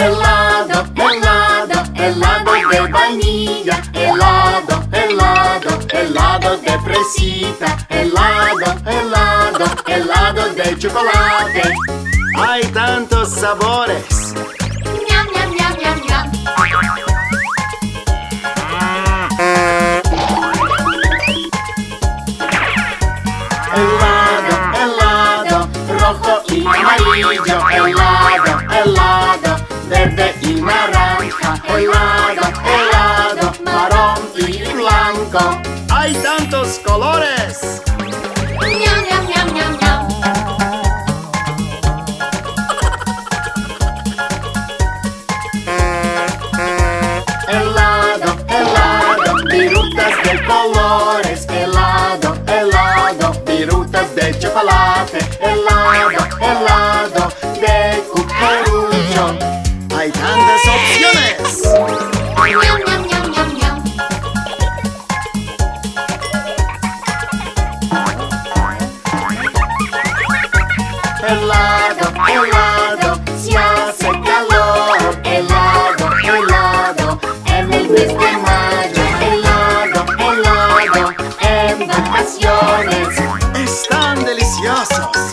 helado, helado, helado de vainilla, helado, helado, helado de fresita, helado, helado, helado de chocolate. Hay tantos sabores. Miam, miam, miam, miam, miam. Helado, helado, rojo y amarillo. hay tantos colores. ¡Miau, miau, miau, miau! Helado, helado, virutas de colores. Helado, helado, virutas de chocolate. Helado, helado. es de mayo, helado, helado, en vacaciones. Están deliciosos.